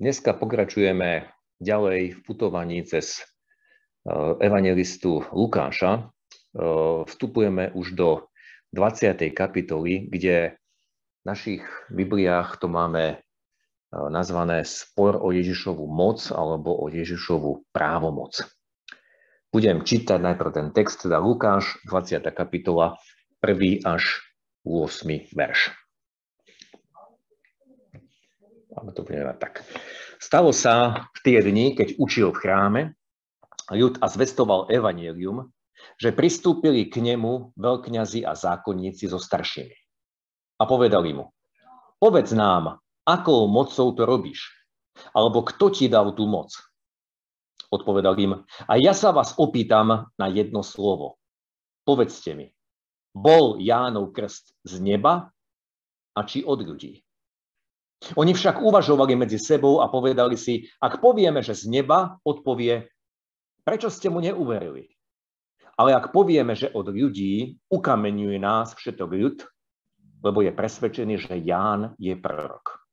Dneska pokračujeme ďalej v putovaní cez e, evangelistu Lukáša. E, vstupujeme už do 20. kapitoly, kde v našich Bibliách to máme e, nazvané spor o Ježišovu moc alebo o Ježišovu právomoc. Budem čítať najprv ten text, teda Lukáš, 20. kapitola, 1. až 8. verš. Máme to budeme tak. Stalo sa v tie dni, keď učil v chráme ľud a zvestoval evanielium, že pristúpili k nemu veľkňazi a zákonníci so staršími. A povedali mu, povedz nám, akou mocou to robíš? Alebo kto ti dal tú moc? Odpovedal im, a ja sa vás opýtam na jedno slovo. Povedzte mi, bol Jánov krst z neba a či od ľudí? Oni však uvažovali medzi sebou a povedali si, ak povieme, že z neba, odpovie, prečo ste mu neuverili? Ale ak povieme, že od ľudí, ukameňuje nás všetok ľud, lebo je presvedčený, že Ján je prorok.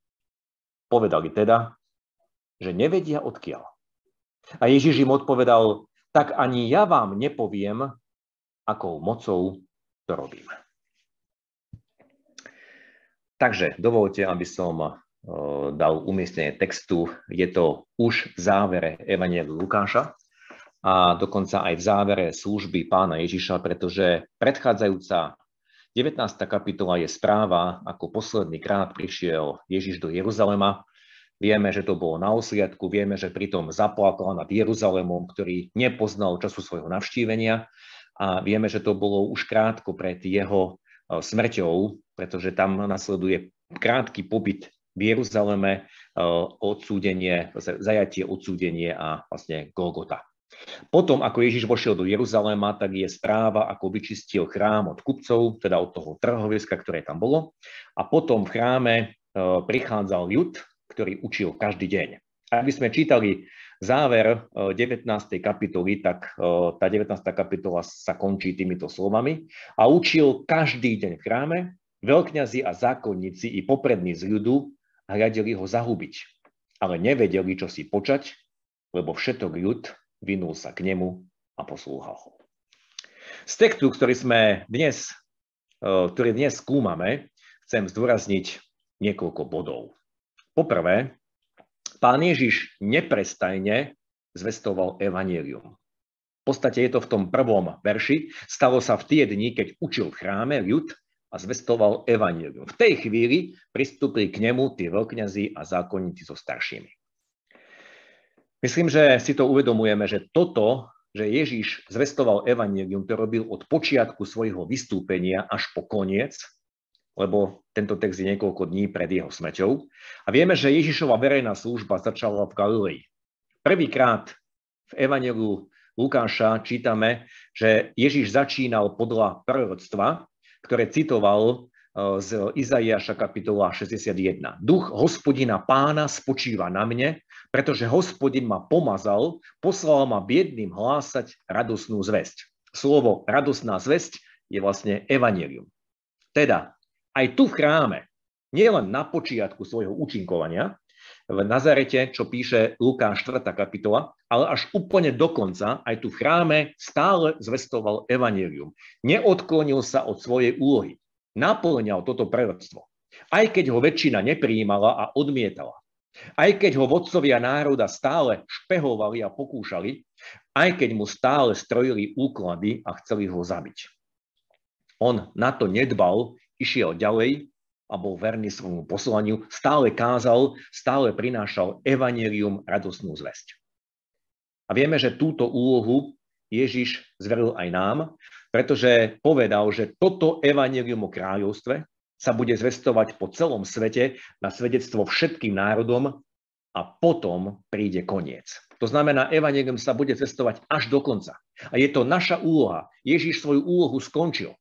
Povedali teda, že nevedia odkiaľ. A Ježiš im odpovedal, tak ani ja vám nepoviem, akou mocou to robím. Takže dovolte, aby som eh, dal umiestnenie textu. Je to už v závere Evangeliu Lukáša a dokonca aj v závere služby pána Ježiša, pretože predchádzajúca 19. kapitola je správa, ako posledný krát prišiel Ježiš do Jeruzalema. Vieme, že to bolo na osliadku, vieme, že pritom zaplakal nad Jeruzalemom, ktorý nepoznal času svojho navštívenia a vieme, že to bolo už krátko pred jeho eh, smrťou, pretože tam nasleduje krátky pobyt v Jeruzaleme, e, odsúdenie, zajatie, odsúdenie a vlastne Golgota. Potom, ako Ježiš vošiel do Jeruzalema, tak je správa, ako vyčistil chrám od kupcov, teda od toho trhoviska, ktoré tam bolo. A potom v chráme e, prichádzal ľud, ktorý učil každý deň. Ak by sme čítali záver 19. E, kapitoly, tak tá 19. kapitola sa končí týmito slovami. A učil každý deň v chráme, Veľkňazi a zákonníci i poprední z ľudu hľadeli ho zahubiť, ale nevedeli, čo si počať, lebo všetok ľud vynul sa k nemu a poslúhal ho. Z textu, ktorý sme dnes, e, ktorý dnes skúmame, chcem zdôrazniť niekoľko bodov. Poprvé, pán Ježiš neprestajne zvestoval evanielium. V podstate je to v tom prvom verši. Stalo sa v tie dni, keď učil v chráme ľud a zvestoval evanílium. V tej chvíli pristúpili k nemu tí veľkňazi a zákonníci so staršími. Myslím, že si to uvedomujeme, že toto, že Ježiš zvestoval evanílium, to robil od počiatku svojho vystúpenia až po koniec, lebo tento text je niekoľko dní pred jeho smrťou. A vieme, že Ježišova verejná služba začala v Galilei. Prvýkrát v Evangeliu Lukáša čítame, že Ježiš začínal podľa proroctva, ktoré citoval e, z Izaiáša kapitola 61. Duch hospodina pána spočíva na mne, pretože hospodin ma pomazal, poslal ma biedným hlásať radosnú zväzť. Slovo radosná zväzť je vlastne evanelium. Teda aj tu v chráme, nielen na počiatku svojho účinkovania, v Nazarete, čo píše Lukáš 4. kapitola, ale až úplne dokonca, aj tu v chráme stále zvestoval evanelium. Neodklonil sa od svojej úlohy. Naplňal toto proroctvo. Aj keď ho väčšina neprijímala a odmietala. Aj keď ho vodcovia národa stále špehovali a pokúšali, aj keď mu stále strojili úklady a chceli ho zabiť. On na to nedbal, išiel ďalej a bol verný svojmu poslaniu, stále kázal, stále prinášal evanelium, radosnú zväzť. A vieme, že túto úlohu Ježiš zveril aj nám, pretože povedal, že toto evanelium o kráľovstve sa bude zvestovať po celom svete na svedectvo všetkým národom a potom príde koniec. To znamená, evanelium sa bude zvestovať až do konca. A je to naša úloha. Ježiš svoju úlohu skončil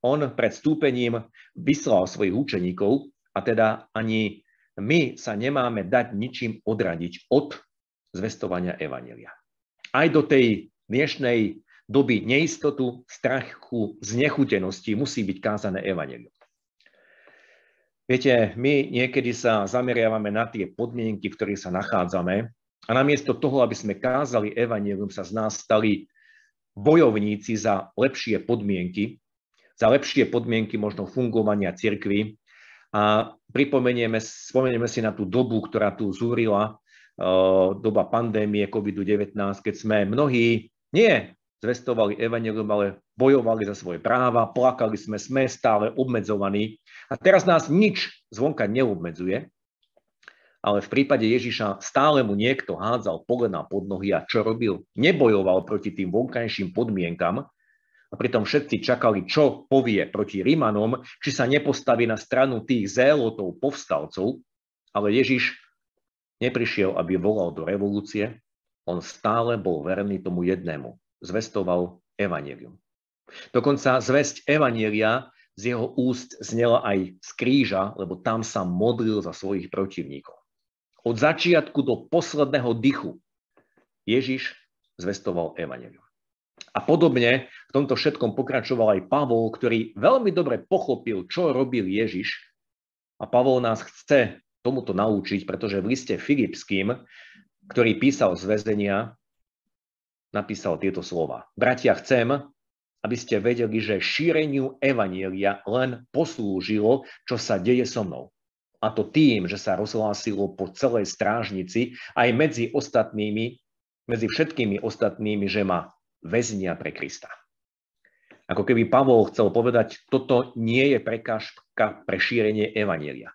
on pred stúpením vyslal svojich učeníkov a teda ani my sa nemáme dať ničím odradiť od zvestovania Evanelia. Aj do tej dnešnej doby neistotu, strachu, znechutenosti musí byť kázané Evangelium. Viete, my niekedy sa zameriavame na tie podmienky, v ktorých sa nachádzame a namiesto toho, aby sme kázali evanelium, sa z nás stali bojovníci za lepšie podmienky, za lepšie podmienky možno fungovania cirkvy. A pripomenieme, spomenieme si na tú dobu, ktorá tu zúrila, uh, doba pandémie COVID-19, keď sme mnohí nie zvestovali evanelium, ale bojovali za svoje práva, plakali sme, sme stále obmedzovaní. A teraz nás nič zvonka neobmedzuje, ale v prípade Ježiša stále mu niekto hádzal polena pod nohy a čo robil? Nebojoval proti tým vonkajším podmienkam a pritom všetci čakali, čo povie proti Rímanom, či sa nepostaví na stranu tých zélotov, povstalcov, ale Ježiš neprišiel, aby volal do revolúcie, on stále bol verný tomu jednému. Zvestoval evanelium. Dokonca zväzť Evanielia z jeho úst znela aj z kríža, lebo tam sa modlil za svojich protivníkov. Od začiatku do posledného dychu Ježiš zvestoval Evangelium. A podobne v tomto všetkom pokračoval aj Pavol, ktorý veľmi dobre pochopil, čo robil Ježiš. A Pavol nás chce tomuto naučiť, pretože v liste Filipským, ktorý písal z väzenia, napísal tieto slova. Bratia, chcem, aby ste vedeli, že šíreniu Evanielia len poslúžilo, čo sa deje so mnou. A to tým, že sa rozhlásilo po celej strážnici aj medzi ostatnými, medzi všetkými ostatnými, že ma väznia pre Krista. Ako keby Pavol chcel povedať, toto nie je prekážka pre šírenie Evanielia.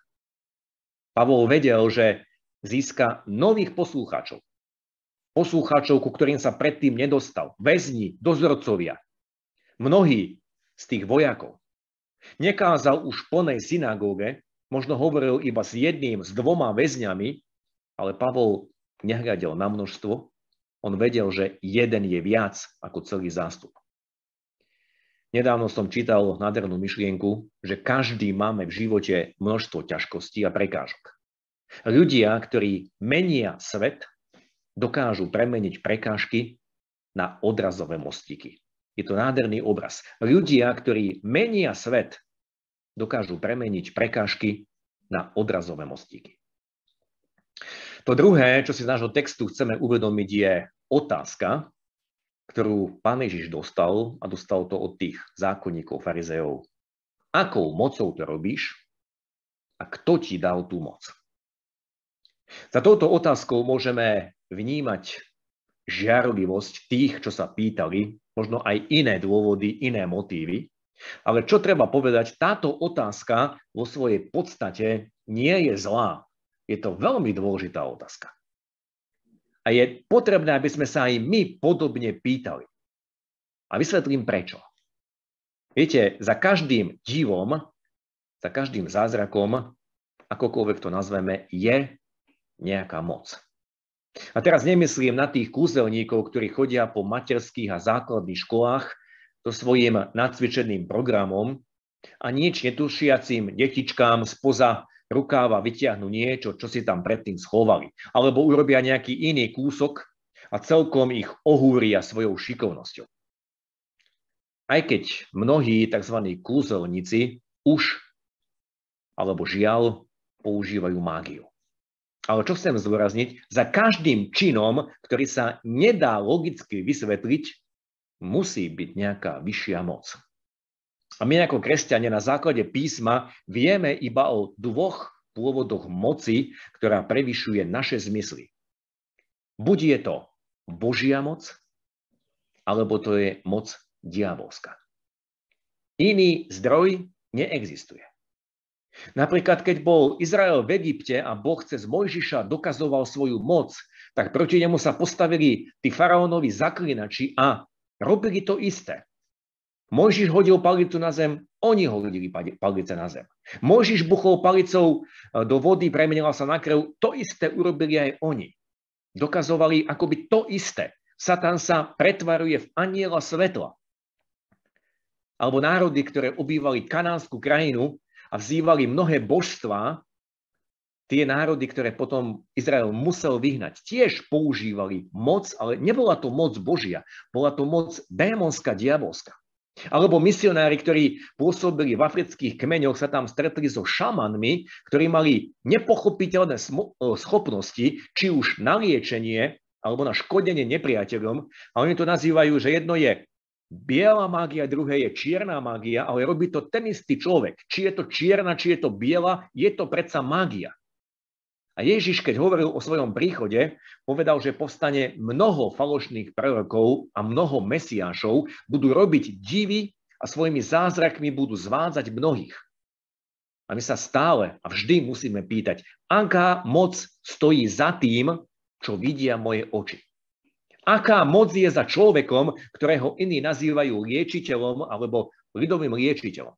Pavol vedel, že získa nových poslúchačov. Poslúchačov, ku ktorým sa predtým nedostal. Väzni, dozorcovia, Mnohí z tých vojakov nekázal už plnej synagóge, možno hovoril iba s jedným, s dvoma väzňami, ale Pavol nehľadel na množstvo, on vedel, že jeden je viac ako celý zástup. Nedávno som čítal nádhernú myšlienku, že každý máme v živote množstvo ťažkostí a prekážok. Ľudia, ktorí menia svet, dokážu premeniť prekážky na odrazové mostíky. Je to nádherný obraz. Ľudia, ktorí menia svet, dokážu premeniť prekážky na odrazové mostíky. To druhé, čo si z nášho textu chceme uvedomiť, je otázka, ktorú pán Ježiš dostal a dostal to od tých zákonníkov, farizeov. Akou mocou to robíš a kto ti dal tú moc? Za touto otázkou môžeme vnímať žiarlivosť tých, čo sa pýtali, možno aj iné dôvody, iné motívy. Ale čo treba povedať, táto otázka vo svojej podstate nie je zlá. Je to veľmi dôležitá otázka. A je potrebné, aby sme sa aj my podobne pýtali. A vysvetlím prečo. Viete, za každým divom, za každým zázrakom, akokoľvek to nazveme, je nejaká moc. A teraz nemyslím na tých kúzelníkov, ktorí chodia po materských a základných školách so svojím nacvičeným programom a nič netušiacim detičkám spoza rukáva vyťahnú niečo, čo si tam predtým schovali. Alebo urobia nejaký iný kúsok a celkom ich ohúria svojou šikovnosťou. Aj keď mnohí tzv. kúzelníci už alebo žiaľ používajú mágiu. Ale čo chcem zdôrazniť, za každým činom, ktorý sa nedá logicky vysvetliť, musí byť nejaká vyššia moc. A my ako kresťania na základe písma vieme iba o dvoch pôvodoch moci, ktorá prevyšuje naše zmysly. Buď je to Božia moc, alebo to je moc diabolská. Iný zdroj neexistuje. Napríklad, keď bol Izrael v Egypte a Boh cez Mojžiša dokazoval svoju moc, tak proti nemu sa postavili tí faraónovi zaklinači a robili to isté. Mojžiš hodil palicu na zem, oni hodili palice na zem. Mojžiš buchol palicou e, do vody, premenila sa na krv, to isté urobili aj oni. Dokazovali akoby to isté. Satan sa pretvaruje v aniela svetla. Alebo národy, ktoré obývali kanánsku krajinu, a vzývali mnohé božstvá, tie národy, ktoré potom Izrael musel vyhnať, tiež používali moc, ale nebola to moc Božia, bola to moc démonská, diabolská. Alebo misionári, ktorí pôsobili v afrických kmeňoch, sa tam stretli so šamanmi, ktorí mali nepochopiteľné e, schopnosti, či už na liečenie, alebo na škodenie nepriateľom. A oni to nazývajú, že jedno je biela mágia, druhé je čierna mágia, ale robí to ten istý človek. Či je to čierna, či je to biela, je to predsa mágia. A Ježiš, keď hovoril o svojom príchode, povedal, že povstane mnoho falošných prorokov a mnoho mesiášov, budú robiť divy a svojimi zázrakmi budú zvádzať mnohých. A my sa stále a vždy musíme pýtať, aká moc stojí za tým, čo vidia moje oči. Aká moc je za človekom, ktorého iní nazývajú liečiteľom alebo ľudovým liečiteľom.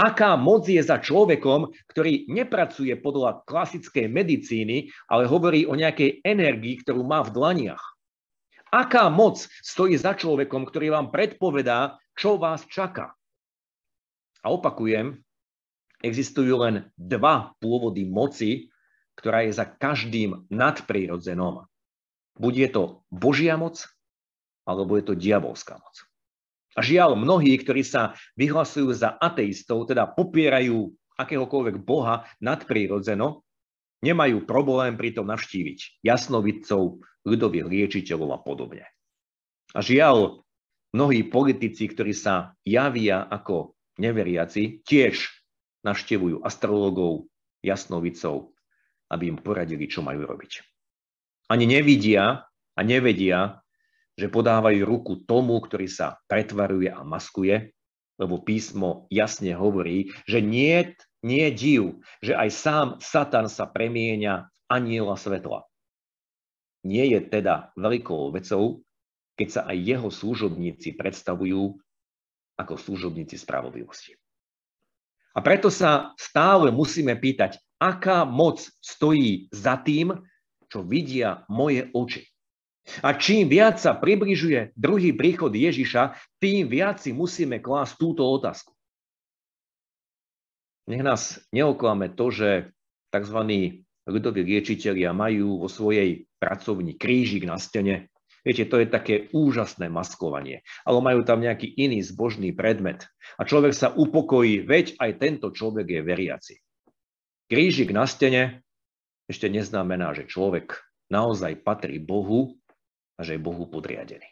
Aká moc je za človekom, ktorý nepracuje podľa klasickej medicíny, ale hovorí o nejakej energii, ktorú má v dlaniach. Aká moc stojí za človekom, ktorý vám predpovedá, čo vás čaká. A opakujem, existujú len dva pôvody moci, ktorá je za každým nadprirodzenom. Buď je to Božia moc, alebo je to diabolská moc. A žiaľ, mnohí, ktorí sa vyhlasujú za ateistov, teda popierajú akéhokoľvek Boha nadprirodzeno, nemajú problém pritom navštíviť jasnovidcov, ľudových liečiteľov a podobne. A žiaľ, mnohí politici, ktorí sa javia ako neveriaci, tiež navštevujú astrologov, jasnovicov, aby im poradili, čo majú robiť. Ani nevidia a nevedia, že podávajú ruku tomu, ktorý sa pretvaruje a maskuje, lebo písmo jasne hovorí, že nie, nie div, že aj sám Satan sa premieňa aniela svetla. Nie je teda veľkou vecou, keď sa aj jeho služobníci predstavujú ako služobníci spravodlivosti. A preto sa stále musíme pýtať, aká moc stojí za tým, čo vidia moje oči. A čím viac sa približuje druhý príchod Ježiša, tým viac si musíme klásť túto otázku. Nech nás neoklame to, že tzv. ľudoví liečiteľia majú vo svojej pracovni krížik na stene. Viete, to je také úžasné maskovanie. Ale majú tam nejaký iný zbožný predmet. A človek sa upokojí, veď aj tento človek je veriaci. Krížik na stene ešte neznamená, že človek naozaj patrí Bohu a že je Bohu podriadený.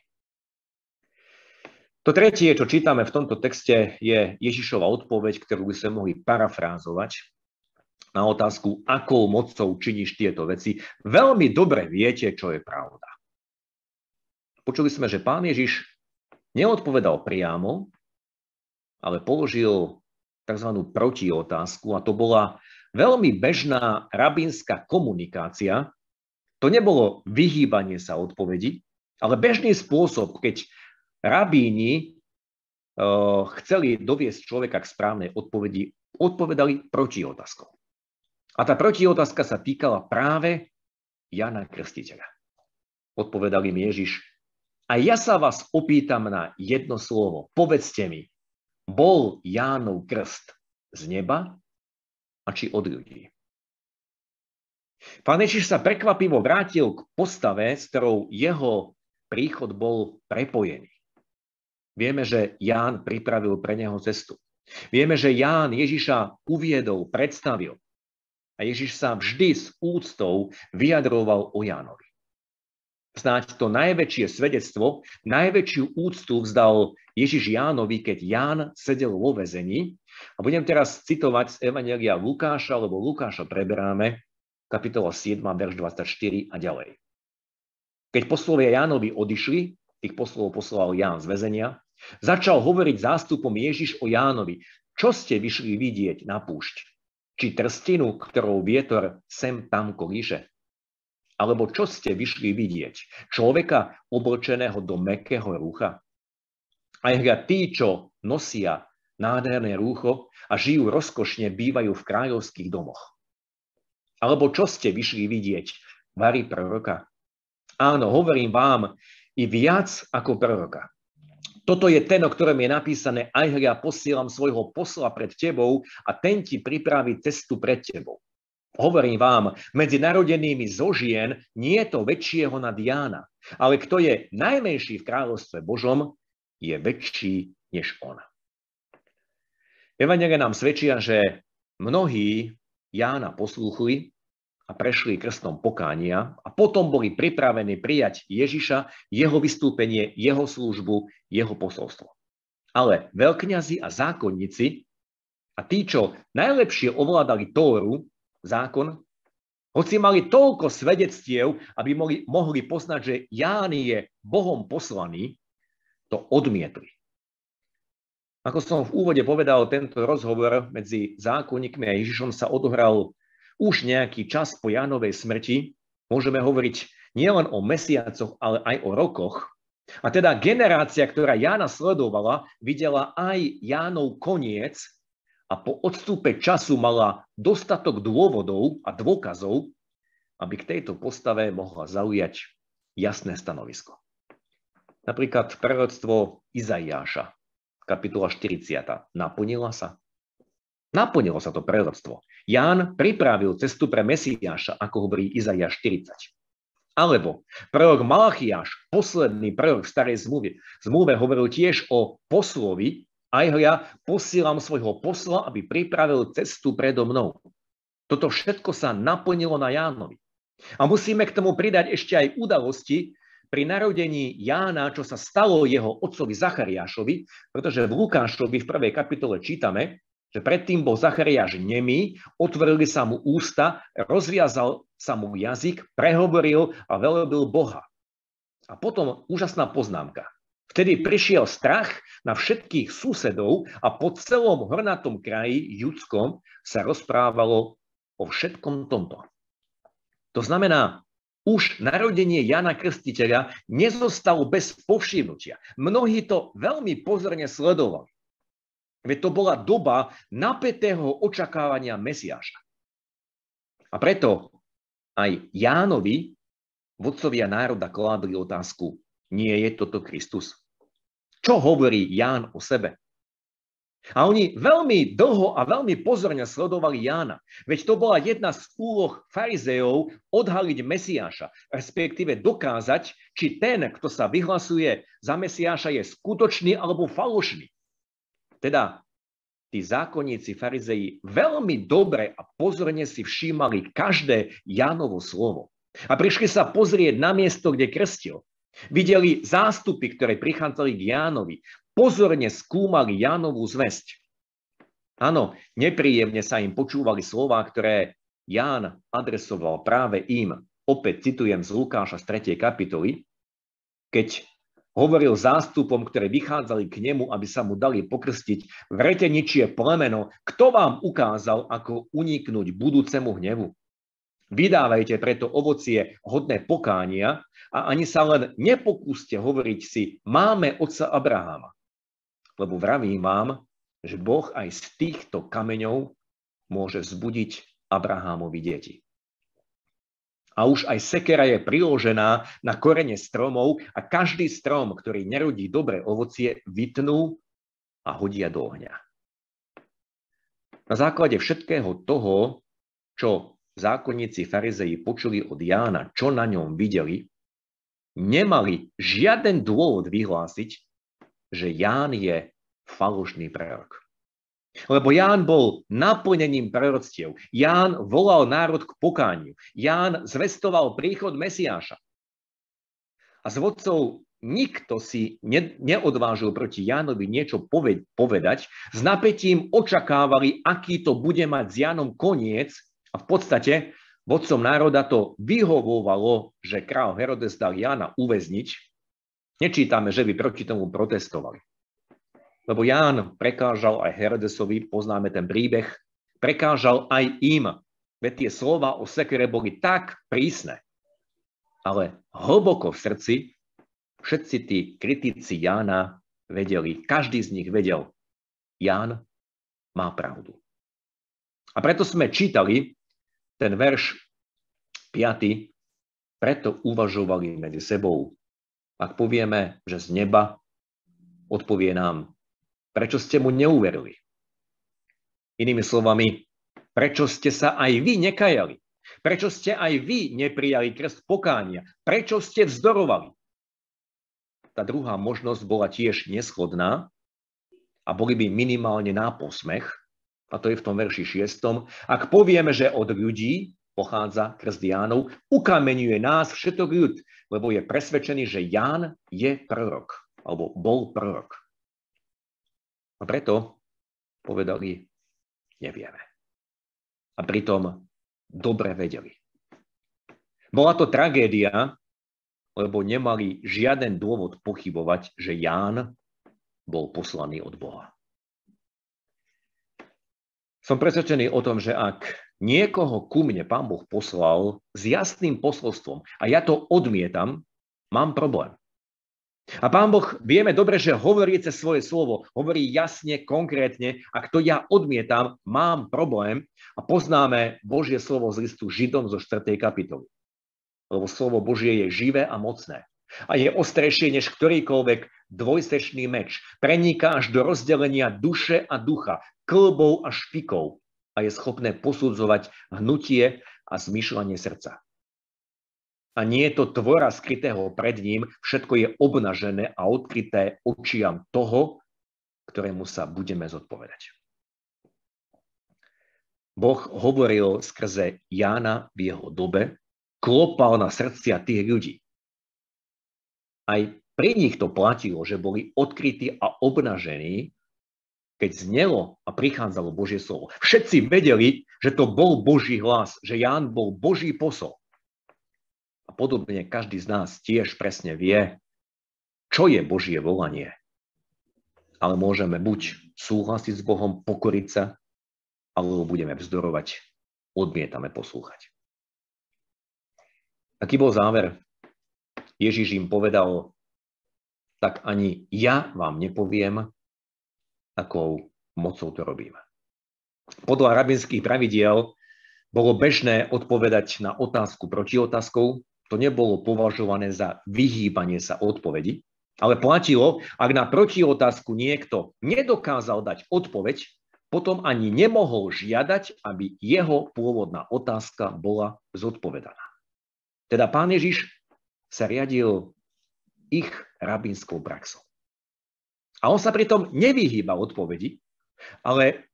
To tretie, čo čítame v tomto texte, je Ježišova odpoveď, ktorú by sme mohli parafrázovať na otázku, akou mocou činíš tieto veci. Veľmi dobre viete, čo je pravda. Počuli sme, že pán Ježiš neodpovedal priamo, ale položil tzv. protiotázku a to bola veľmi bežná rabínska komunikácia, to nebolo vyhýbanie sa odpovedi, ale bežný spôsob, keď rabíni uh, chceli doviesť človeka k správnej odpovedi, odpovedali proti otázkou. A tá protiotázka sa týkala práve Jana Krstiteľa. Odpovedal im Ježiš, a ja sa vás opýtam na jedno slovo. Povedzte mi, bol Jánov krst z neba a či od ľudí? Pán Ježiš sa prekvapivo vrátil k postave, s ktorou jeho príchod bol prepojený. Vieme, že Ján pripravil pre neho cestu. Vieme, že Ján Ježiša uviedol, predstavil. A Ježiš sa vždy s úctou vyjadroval o Jánovi. Snáď to najväčšie svedectvo, najväčšiu úctu vzdal Ježiš Jánovi, keď Ján sedel vo vezení. A budem teraz citovať z Evangelia Lukáša, lebo Lukáša preberáme kapitola 7, verš 24 a ďalej. Keď poslovia Jánovi odišli, tých poslov poslal Ján z väzenia, začal hovoriť zástupom Ježiš o Jánovi, čo ste vyšli vidieť na púšť? Či trstinu, ktorou vietor sem tam kolíše? Alebo čo ste vyšli vidieť? Človeka oblčeného do mekého rúcha? Aj hľa tí, čo nosia nádherné rúcho a žijú rozkošne, bývajú v kráľovských domoch. Alebo čo ste vyšli vidieť? Vary proroka. Áno, hovorím vám, i viac ako proroka. Toto je ten, o ktorom je napísané, aj hľa posielam svojho posla pred tebou a ten ti pripraví cestu pred tebou. Hovorím vám, medzi narodenými zo žien nie je to väčšieho nad Jána, ale kto je najmenší v kráľovstve Božom, je väčší než on. Evangelia nám svedčia, že mnohí Jána poslúchli a prešli krstom pokánia a potom boli pripravení prijať Ježiša, jeho vystúpenie, jeho službu, jeho posolstvo. Ale veľkňazi a zákonníci a tí, čo najlepšie ovládali Tóru, zákon, hoci mali toľko svedectiev, aby mohli, mohli poznať, že Ján je Bohom poslaný, to odmietli. Ako som v úvode povedal, tento rozhovor medzi zákonníkmi a Ježišom sa odohral už nejaký čas po Jánovej smrti. Môžeme hovoriť nielen o mesiacoch, ale aj o rokoch. A teda generácia, ktorá Jána sledovala, videla aj Jánov koniec a po odstupe času mala dostatok dôvodov a dôkazov, aby k tejto postave mohla zaujať jasné stanovisko. Napríklad proroctvo Izaiáša, kapitola 40. Naplnila sa? Naplnilo sa to proroctvo. Ján pripravil cestu pre Mesiáša, ako hovorí Izaiáš 40. Alebo prorok Malachiáš, posledný prorok v starej zmluve, zmluve hovoril tiež o poslovi, aj ja posielam svojho posla, aby pripravil cestu predo mnou. Toto všetko sa naplnilo na Jánovi. A musíme k tomu pridať ešte aj udalosti, pri narodení Jána, čo sa stalo jeho otcovi Zachariášovi, pretože v Lukášovi v prvej kapitole čítame, že predtým bol Zachariáš nemý, otvorili sa mu ústa, rozviazal sa mu jazyk, prehovoril a velebil Boha. A potom úžasná poznámka. Vtedy prišiel strach na všetkých susedov a po celom hornatom kraji judskom sa rozprávalo o všetkom tomto. To znamená, už narodenie Jana Krstiteľa nezostalo bez povšimnutia. Mnohí to veľmi pozorne sledovali. Veď to bola doba napätého očakávania Mesiáša. A preto aj Jánovi, vodcovia národa, kládli otázku, nie je toto Kristus? Čo hovorí Ján o sebe? A oni veľmi dlho a veľmi pozorne sledovali Jána. Veď to bola jedna z úloh farizejov odhaliť Mesiáša, respektíve dokázať, či ten, kto sa vyhlasuje za Mesiáša, je skutočný alebo falošný. Teda tí zákonníci farizeji veľmi dobre a pozorne si všímali každé Jánovo slovo. A prišli sa pozrieť na miesto, kde krstil. Videli zástupy, ktoré prichádzali k Jánovi pozorne skúmali Jánovú zväzť. Áno, nepríjemne sa im počúvali slova, ktoré Ján adresoval práve im. Opäť citujem z Lukáša z 3. kapitoly, keď hovoril zástupom, ktoré vychádzali k nemu, aby sa mu dali pokrstiť, vrete ničie plemeno, kto vám ukázal, ako uniknúť budúcemu hnevu? Vydávajte preto ovocie hodné pokánia a ani sa len nepokúste hovoriť si, máme otca Abraháma. Lebo vravím vám, že Boh aj z týchto kameňov môže vzbudiť Abrahámovi deti. A už aj sekera je priložená na korene stromov a každý strom, ktorý nerodí dobré ovocie, vytnú a hodia do ohňa. Na základe všetkého toho, čo zákonníci farizeji počuli od Jána, čo na ňom videli, nemali žiaden dôvod vyhlásiť, že Ján je falošný prorok. Lebo Ján bol naplnením proroctiev. Ján volal národ k pokániu. Ján zvestoval príchod Mesiáša. A z vodcov nikto si ne, neodvážil proti Jánovi niečo poved, povedať. S napätím očakávali, aký to bude mať s Jánom koniec. A v podstate vodcom národa to vyhovovalo, že král Herodes dal Jána uväzniť, Nečítame, že by proti tomu protestovali. Lebo Ján prekážal aj Herodesovi, poznáme ten príbeh, prekážal aj im. Veď tie slova o sekere boli tak prísne. Ale hlboko v srdci všetci tí kritici Jána vedeli, každý z nich vedel, Ján má pravdu. A preto sme čítali ten verš 5. Preto uvažovali medzi sebou, ak povieme, že z neba, odpovie nám, prečo ste mu neuverili? Inými slovami, prečo ste sa aj vy nekajali? Prečo ste aj vy neprijali krst pokánia? Prečo ste vzdorovali? Tá druhá možnosť bola tiež neschodná, a boli by minimálne na posmech, a to je v tom verši 6. Ak povieme, že od ľudí pochádza krst Jánov, ukameňuje nás všetok ľud, lebo je presvedčený, že Ján je prorok, alebo bol prorok. A preto povedali, nevieme. A pritom dobre vedeli. Bola to tragédia, lebo nemali žiaden dôvod pochybovať, že Ján bol poslaný od Boha. Som presvedčený o tom, že ak niekoho ku mne Pán Boh poslal s jasným posolstvom a ja to odmietam, mám problém. A Pán Boh, vieme dobre, že hovorí cez svoje slovo, hovorí jasne, konkrétne, ak to ja odmietam, mám problém a poznáme Božie slovo z listu Židom zo 4. kapitoly. Lebo slovo Božie je živé a mocné a je ostrejšie než ktorýkoľvek dvojsečný meč. Preniká až do rozdelenia duše a ducha, klbov a špikov a je schopné posudzovať hnutie a zmýšľanie srdca. A nie je to tvora skrytého pred ním, všetko je obnažené a odkryté očiam toho, ktorému sa budeme zodpovedať. Boh hovoril skrze Jána v jeho dobe, klopal na srdcia tých ľudí. Aj pri nich to platilo, že boli odkrytí a obnažení, keď znelo a prichádzalo Božie slovo. Všetci vedeli, že to bol Boží hlas, že Ján bol Boží posol. A podobne každý z nás tiež presne vie, čo je Božie volanie. Ale môžeme buď súhlasiť s Bohom, pokoriť sa, alebo budeme vzdorovať, odmietame poslúchať. Aký bol záver Ježiš im povedal, tak ani ja vám nepoviem, akou mocou to robím. Podľa rabinských pravidiel bolo bežné odpovedať na otázku proti otázkou. To nebolo považované za vyhýbanie sa odpovedi, ale platilo, ak na protiotázku niekto nedokázal dať odpoveď, potom ani nemohol žiadať, aby jeho pôvodná otázka bola zodpovedaná. Teda pán Ježiš sa riadil ich rabínskou praxou. A on sa pritom nevyhýba odpovedi, ale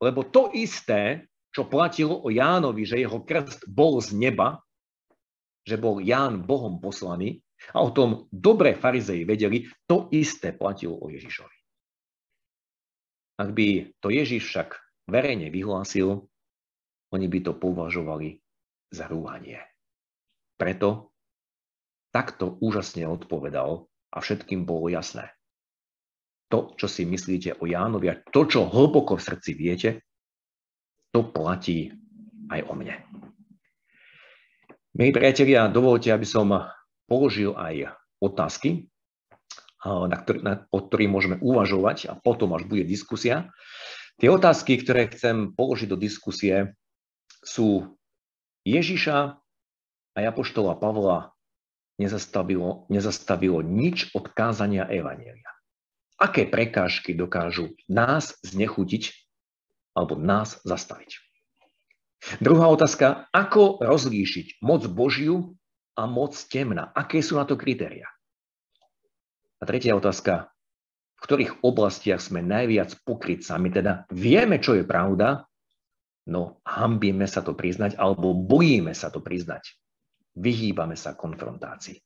lebo to isté, čo platilo o Jánovi, že jeho krst bol z neba, že bol Ján Bohom poslaný, a o tom dobre farizei vedeli, to isté platilo o Ježišovi. Ak by to Ježiš však verejne vyhlásil, oni by to považovali za rúhanie. Preto takto úžasne odpovedal a všetkým bolo jasné. To, čo si myslíte o Jánovi a to, čo hlboko v srdci viete, to platí aj o mne. Milí priatelia, dovolte, aby som položil aj otázky, na ktorý, na, o ktorých môžeme uvažovať a potom až bude diskusia. Tie otázky, ktoré chcem položiť do diskusie, sú Ježiša a Apoštola Pavla nezastavilo, nezastavilo nič od kázania Evanielia. Aké prekážky dokážu nás znechutiť alebo nás zastaviť? Druhá otázka, ako rozlíšiť moc Božiu a moc temna? Aké sú na to kritéria? A tretia otázka, v ktorých oblastiach sme najviac pokrytcami, teda vieme, čo je pravda, no hambíme sa to priznať alebo bojíme sa to priznať vyhýbame sa konfrontácii.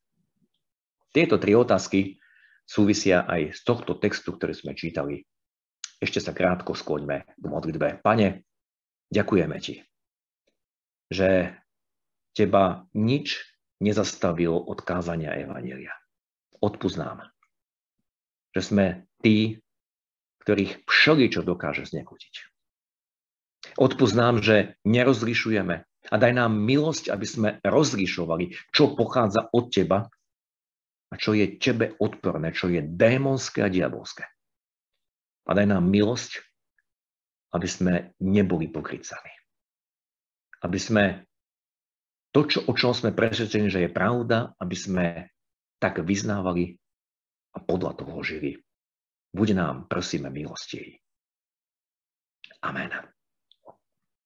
Tieto tri otázky súvisia aj z tohto textu, ktorý sme čítali. Ešte sa krátko skloňme k modlitbe. Pane, ďakujeme Ti, že Teba nič nezastavilo od kázania Evanielia. Odpuznám, že sme tí, ktorých všeličo dokáže znekutiť. Odpuznám, že nerozlišujeme a daj nám milosť, aby sme rozlišovali, čo pochádza od teba a čo je tebe odporné, čo je démonské a diabolské. A daj nám milosť, aby sme neboli pokrycami. Aby sme to, čo, o čom sme presvedčení, že je pravda, aby sme tak vyznávali a podľa toho žili. Buď nám, prosíme, milosti. Amen.